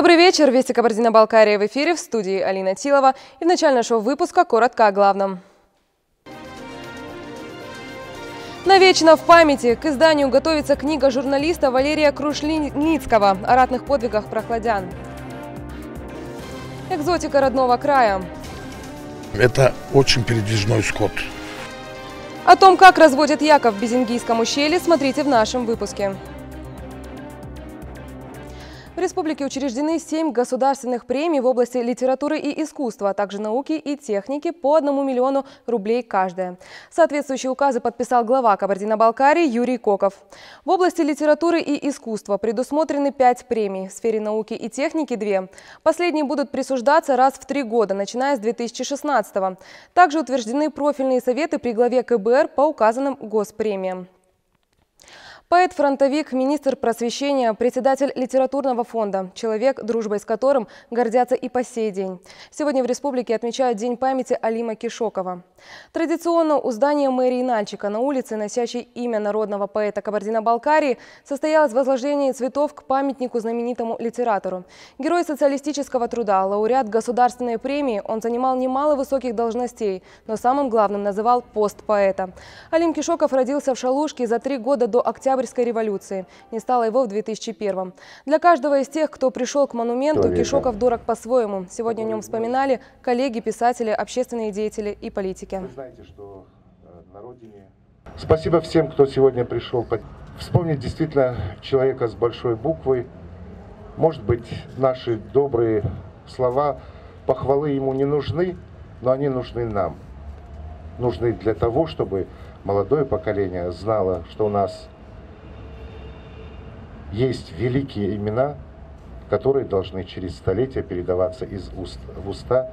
Добрый вечер. Вести Кабардино-Балкария в эфире в студии Алина Тилова. И в начале нашего выпуска коротко о главном. Навечно в памяти к изданию готовится книга журналиста Валерия Крушлиницкого о ратных подвигах прохладян. Экзотика родного края. Это очень передвижной скот. О том, как разводят яков в Безингийском ущелье, смотрите в нашем выпуске. В республике учреждены семь государственных премий в области литературы и искусства, а также науки и техники по одному миллиону рублей каждая. Соответствующие указы подписал глава Кабардино-Балкарии Юрий Коков. В области литературы и искусства предусмотрены пять премий, в сфере науки и техники – две. Последние будут присуждаться раз в три года, начиная с 2016 -го. Также утверждены профильные советы при главе КБР по указанным госпремиям. Поэт-фронтовик, министр просвещения, председатель литературного фонда, человек, дружбой с которым гордятся и по сей день. Сегодня в республике отмечают День памяти Алима Кишокова. Традиционно у здания мэрии Нальчика на улице, носящей имя народного поэта Кабардино-Балкарии, состоялось возложение цветов к памятнику знаменитому литератору. Герой социалистического труда, лауреат государственной премии, он занимал немало высоких должностей, но самым главным называл пост поэта. Алим Кишоков родился в Шалушке за три года до октября Октябрьской революции. Не стало его в 2001 Для каждого из тех, кто пришел к монументу. Кишоков дорог по-своему. Сегодня о нем вспоминали коллеги, писатели, общественные деятели и политики. Вы знаете, что э, на родине... Спасибо всем, кто сегодня пришел. Вспомнить действительно человека с большой буквы. Может быть, наши добрые слова, похвалы ему не нужны, но они нужны нам. Нужны для того, чтобы молодое поколение знало, что у нас есть великие имена, которые должны через столетия передаваться из уст в уста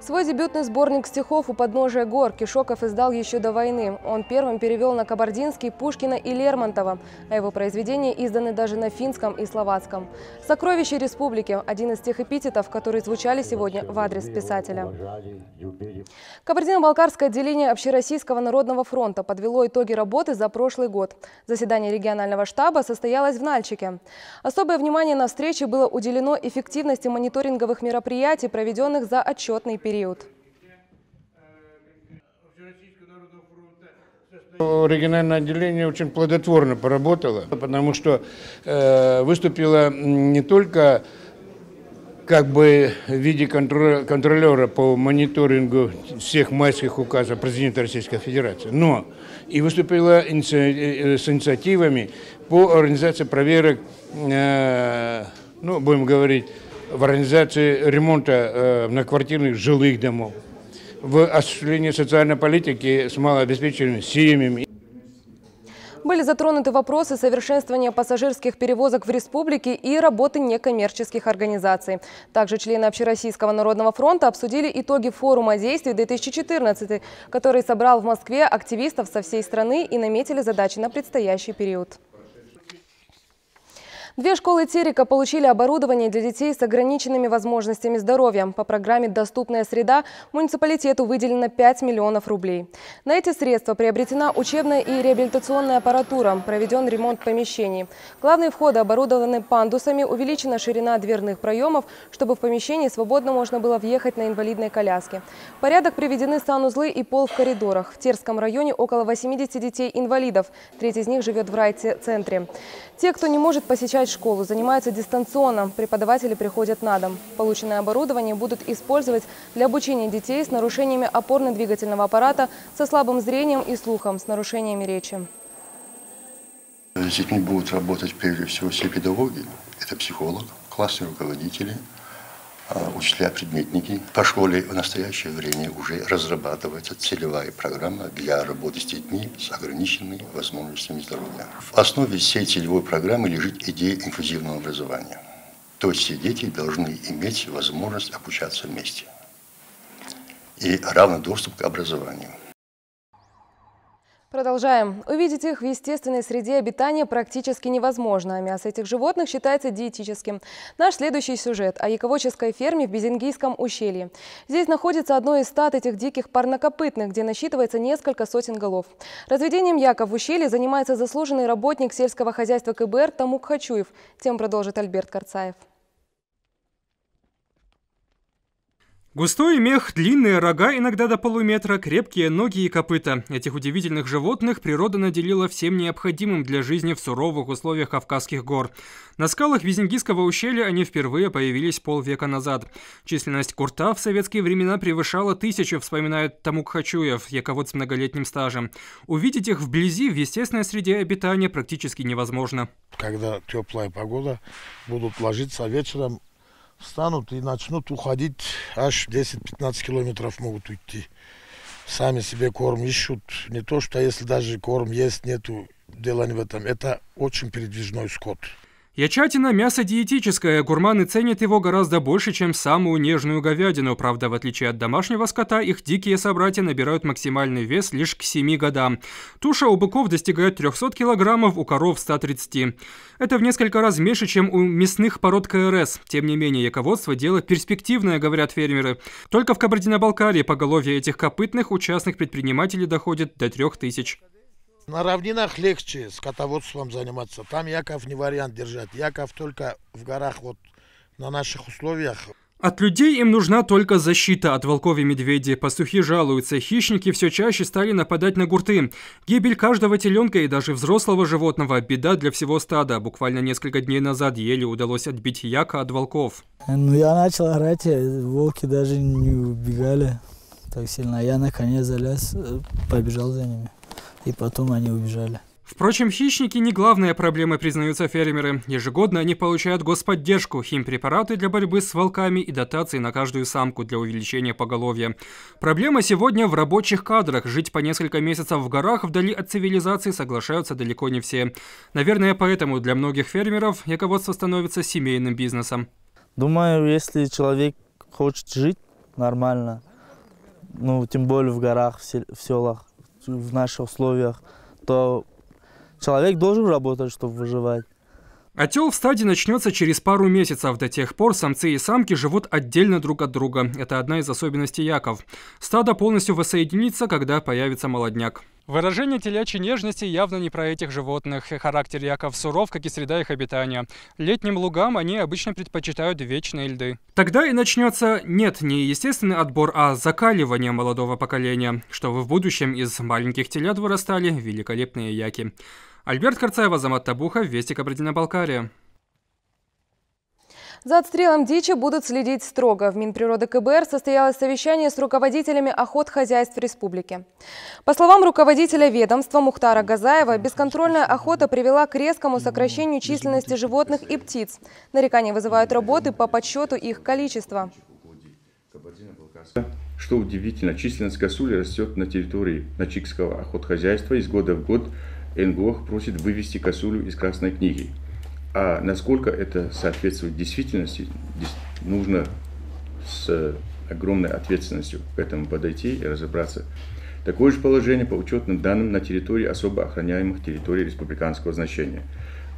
Свой дебютный сборник стихов «У подножия гор» Кишоков издал еще до войны. Он первым перевел на кабардинский Пушкина и Лермонтова, а его произведения изданы даже на финском и словацком. «Сокровище республики» – один из тех эпитетов, которые звучали сегодня в адрес писателя. Кабардино-Балкарское отделение Общероссийского народного фронта подвело итоги работы за прошлый год. Заседание регионального штаба состоялось в Нальчике. Особое внимание на встрече было уделено эффективности мониторинговых мероприятий, проведенных за отчетный период период? Региональное отделение очень плодотворно поработало, потому что э, выступило не только как бы в виде контролера по мониторингу всех майских указов президента Российской Федерации, но и выступила. Э, с инициативами по организации проверок, э, ну, будем говорить, в организации ремонта э, многоквартирных жилых домов, в осуществлении социальной политики с малообеспеченными семьями. Были затронуты вопросы совершенствования пассажирских перевозок в республике и работы некоммерческих организаций. Также члены Общероссийского народного фронта обсудили итоги форума действий 2014, который собрал в Москве активистов со всей страны и наметили задачи на предстоящий период. Две школы Терека получили оборудование для детей с ограниченными возможностями здоровья. По программе «Доступная среда» муниципалитету выделено 5 миллионов рублей. На эти средства приобретена учебная и реабилитационная аппаратура, проведен ремонт помещений. Главные входы оборудованы пандусами, увеличена ширина дверных проемов, чтобы в помещении свободно можно было въехать на инвалидной коляске. В порядок приведены санузлы и пол в коридорах. В Терском районе около 80 детей-инвалидов. Треть из них живет в райцентре. Те, кто не может посещать школу, занимаются дистанционно. Преподаватели приходят на дом. Полученное оборудование будут использовать для обучения детей с нарушениями опорно-двигательного аппарата, со слабым зрением и слухом, с нарушениями речи. С детьми будут работать прежде всего все педагоги. Это психолог, классные руководители, учителя-предметники. По школе в настоящее время уже разрабатывается целевая программа для работы с детьми с ограниченными возможностями здоровья. В основе всей целевой программы лежит идея инклюзивного образования. То есть все дети должны иметь возможность обучаться вместе и равный доступ к образованию. Продолжаем. Увидеть их в естественной среде обитания практически невозможно. А мясо этих животных считается диетическим. Наш следующий сюжет о яковоческой ферме в Безингийском ущелье. Здесь находится одно из стад этих диких парнокопытных, где насчитывается несколько сотен голов. Разведением яков в ущелье занимается заслуженный работник сельского хозяйства КБР Тамук Хачуев. Тем продолжит Альберт Карцаев. Густой мех, длинные рога, иногда до полуметра, крепкие ноги и копыта. Этих удивительных животных природа наделила всем необходимым для жизни в суровых условиях Кавказских гор. На скалах Визингийского ущелья они впервые появились полвека назад. Численность курта в советские времена превышала тысячу, вспоминает Тамук Хачуев, яковод с многолетним стажем. Увидеть их вблизи в естественной среде обитания практически невозможно. Когда теплая погода, будут ложиться вечером встанут и начнут уходить, аж 10-15 километров могут уйти. Сами себе корм ищут. Не то, что если даже корм есть, нету дела не в этом. Это очень передвижной скот. Ячатина – мясо диетическое, гурманы ценят его гораздо больше, чем самую нежную говядину. Правда, в отличие от домашнего скота, их дикие собратья набирают максимальный вес лишь к 7 годам. Туша у быков достигает 300 килограммов, у коров – 130. Это в несколько раз меньше, чем у мясных пород КРС. Тем не менее, яководство – дело перспективное, говорят фермеры. Только в Кабардино-Балкарии поголовье этих копытных участных предпринимателей доходит до 3000. На равнинах легче скотоводством заниматься. Там яков не вариант держать. Яков только в горах, вот на наших условиях. От людей им нужна только защита от волков и медведей. Пастухи жалуются, хищники все чаще стали нападать на гурты. Гибель каждого теленка и даже взрослого животного – беда для всего стада. Буквально несколько дней назад еле удалось отбить яка от волков. Ну, я начал орать, волки даже не убегали так сильно. Я на коне залез, э, побежал за ними и потом они убежали. Впрочем, хищники не главная проблема, признаются фермеры. Ежегодно они получают господдержку, химпрепараты для борьбы с волками и дотации на каждую самку для увеличения поголовья. Проблема сегодня в рабочих кадрах. Жить по несколько месяцев в горах вдали от цивилизации соглашаются далеко не все. Наверное, поэтому для многих фермеров яководство становится семейным бизнесом. Думаю, если человек хочет жить нормально, ну, тем более в горах, в селах, в наших условиях, то человек должен работать, чтобы выживать. Отел в стаде начнется через пару месяцев. До тех пор самцы и самки живут отдельно друг от друга. Это одна из особенностей яков. Стадо полностью воссоединится, когда появится молодняк. Выражение телячьей нежности явно не про этих животных. Характер яков суров, как и среда их обитания. Летним лугам они обычно предпочитают вечные льды. Тогда и начнется, нет, не естественный отбор, а закаливание молодого поколения, чтобы в будущем из маленьких телят вырастали великолепные яки. Альберт Карцаева, Замат Табуха, Вести Кабардино-Балкария. За отстрелом дичи будут следить строго. В Минприроды КБР состоялось совещание с руководителями охотхозяйств республики. По словам руководителя ведомства Мухтара Газаева, бесконтрольная охота привела к резкому сокращению численности животных и птиц. Нарекания вызывают работы по подсчету их количества. Что удивительно, численность косули растет на территории Начикского охотхозяйства. Из года в год НГОХ просит вывести косулю из Красной книги. А насколько это соответствует действительности, нужно с огромной ответственностью к этому подойти и разобраться. Такое же положение по учетным данным на территории особо охраняемых территорий республиканского значения.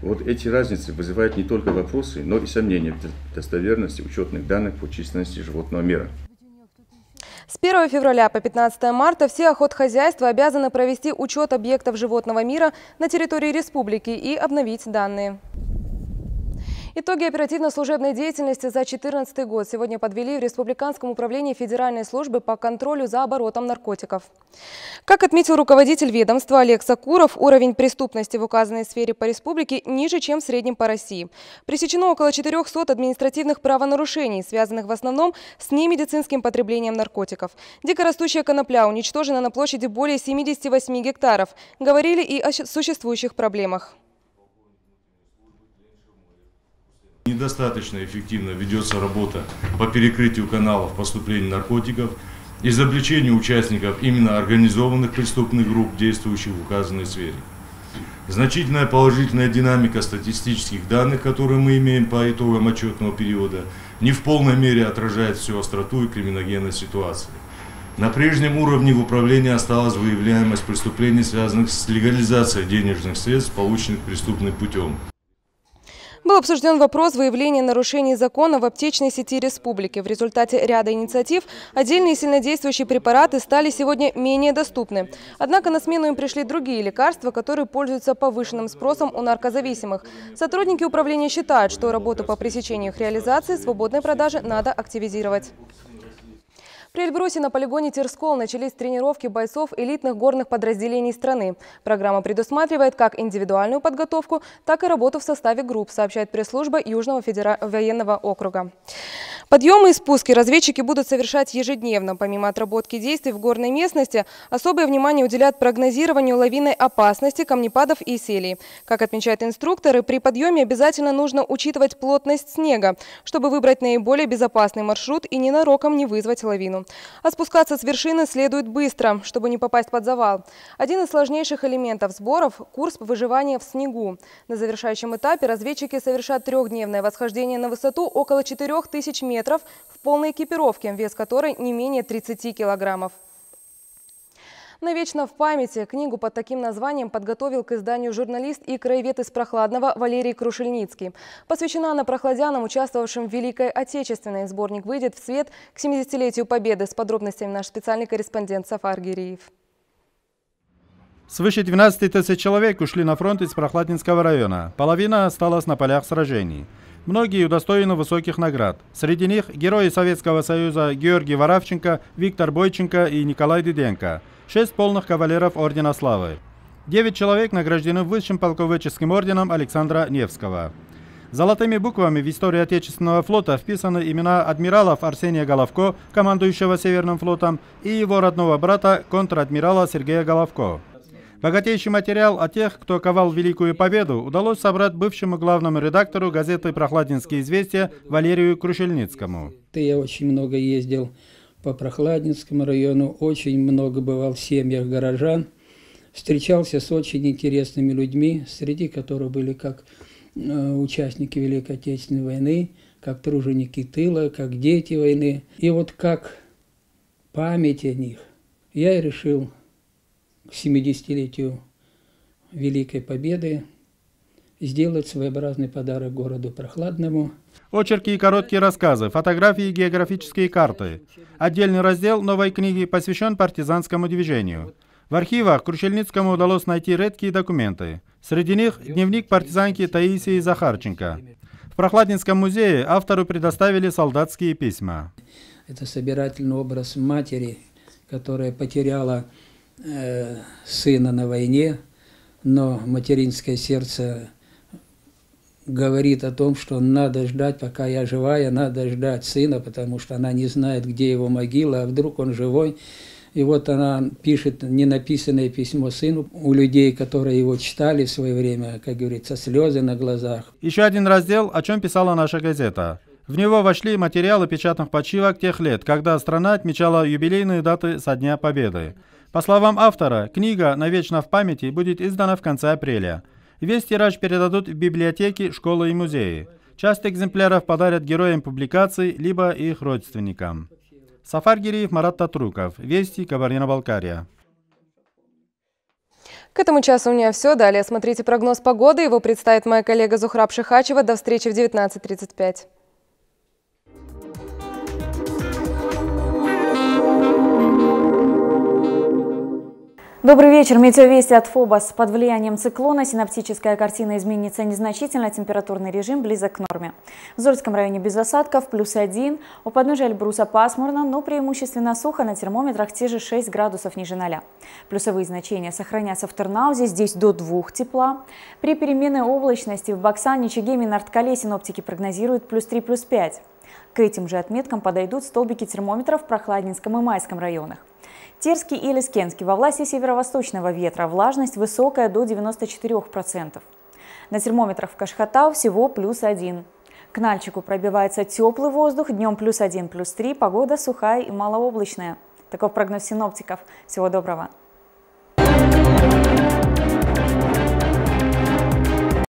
Вот эти разницы вызывают не только вопросы, но и сомнения в достоверности учетных данных по численности животного мира. С 1 февраля по 15 марта все охотхозяйства обязаны провести учет объектов животного мира на территории республики и обновить данные. Итоги оперативно-служебной деятельности за 2014 год сегодня подвели в Республиканском управлении Федеральной службы по контролю за оборотом наркотиков. Как отметил руководитель ведомства Олег Сакуров, уровень преступности в указанной сфере по республике ниже, чем в среднем по России. Пресечено около 400 административных правонарушений, связанных в основном с немедицинским потреблением наркотиков. Дикорастущая конопля уничтожена на площади более 78 гектаров. Говорили и о существующих проблемах. Недостаточно эффективно ведется работа по перекрытию каналов поступления наркотиков, изобличению участников именно организованных преступных групп, действующих в указанной сфере. Значительная положительная динамика статистических данных, которые мы имеем по итогам отчетного периода, не в полной мере отражает всю остроту и криминогенность ситуации. На прежнем уровне в управлении осталась выявляемость преступлений, связанных с легализацией денежных средств, полученных преступным путем. Был обсужден вопрос выявления нарушений закона в аптечной сети республики. В результате ряда инициатив отдельные сильнодействующие препараты стали сегодня менее доступны. Однако на смену им пришли другие лекарства, которые пользуются повышенным спросом у наркозависимых. Сотрудники управления считают, что работу по пресечению их реализации свободной продажи надо активизировать. При Эльбрусе на полигоне Терскол начались тренировки бойцов элитных горных подразделений страны. Программа предусматривает как индивидуальную подготовку, так и работу в составе групп, сообщает пресс-служба Южного военного округа. Подъемы и спуски разведчики будут совершать ежедневно. Помимо отработки действий в горной местности, особое внимание уделят прогнозированию лавинной опасности, камнепадов и селей. Как отмечают инструкторы, при подъеме обязательно нужно учитывать плотность снега, чтобы выбрать наиболее безопасный маршрут и ненароком не вызвать лавину. А спускаться с вершины следует быстро, чтобы не попасть под завал. Один из сложнейших элементов сборов – курс выживания в снегу. На завершающем этапе разведчики совершат трехдневное восхождение на высоту около 4000 метров метров в полной экипировке, вес которой не менее 30 килограммов. Навечно в памяти книгу под таким названием подготовил к изданию журналист и краевед из Прохладного Валерий Крушельницкий. Посвящена она прохладянам, участвовавшим в Великой Отечественной. Сборник выйдет в свет к 70-летию Победы. С подробностями наш специальный корреспондент Сафар Гириев. Свыше 12 тысяч человек ушли на фронт из Прохладинского района. Половина осталась на полях сражений. Многие удостоены высоких наград. Среди них герои Советского Союза Георгий Воровченко, Виктор Бойченко и Николай Диденко. Шесть полных кавалеров Ордена Славы. Девять человек награждены высшим полководческим орденом Александра Невского. Золотыми буквами в истории Отечественного флота вписаны имена адмиралов Арсения Головко, командующего Северным флотом, и его родного брата, контр-адмирала Сергея Головко. Богатейший материал о тех, кто ковал Великую Победу, удалось собрать бывшему главному редактору газеты «Прохладинские известия» Валерию Крушельницкому. Я очень много ездил по Прохладинскому району, очень много бывал в семьях горожан, встречался с очень интересными людьми, среди которых были как э, участники Великой Отечественной войны, как труженики тыла, как дети войны. И вот как память о них я и решил к 70-летию Великой Победы сделать своеобразный подарок городу Прохладному. Очерки и короткие рассказы, фотографии и географические карты. Отдельный раздел новой книги посвящен партизанскому движению. В архивах Крушельницкому удалось найти редкие документы. Среди них дневник партизанки Таисии Захарченко. В Прохладинском музее автору предоставили солдатские письма. Это собирательный образ матери, которая потеряла Э, сына на войне, но материнское сердце говорит о том, что надо ждать, пока я живая, надо ждать сына, потому что она не знает, где его могила, а вдруг он живой. И вот она пишет ненаписанное письмо сыну у людей, которые его читали в свое время, как говорится, слезы на глазах. Еще один раздел, о чем писала наша газета. В него вошли материалы печатных почивок тех лет, когда страна отмечала юбилейные даты со Дня Победы. По словам автора, книга «Навечно в памяти» будет издана в конце апреля. Весь тираж передадут в библиотеки, школы и музеи. Часть экземпляров подарят героям публикаций, либо их родственникам. Сафар Гириев, Марат Татруков. Вести, Кабардино-Балкария. К этому часу у меня все. Далее смотрите прогноз погоды. Его представит моя коллега Зухраб Шихачева. До встречи в 19.35. Добрый вечер. Метеовести от ФОБОС. Под влиянием циклона синаптическая картина изменится незначительно, температурный режим близок к норме. В Зольском районе без осадков, плюс один. У подножия Эльбруса пасмурно, но преимущественно сухо, на термометрах те же 6 градусов ниже 0. Плюсовые значения сохранятся в Тернаузе, здесь до 2 тепла. При переменной облачности в Баксане, Чегеме, Нарткале синоптики прогнозируют плюс 3, плюс 5. К этим же отметкам подойдут столбики термометров в Прохладнинском и Майском районах. Терский и Лискенский во власти северо-восточного ветра, влажность высокая до 94%. На термометрах в Кашхатау всего плюс 1. К Нальчику пробивается теплый воздух, днем плюс 1, плюс 3, погода сухая и малооблачная. Таков прогноз синоптиков. Всего доброго.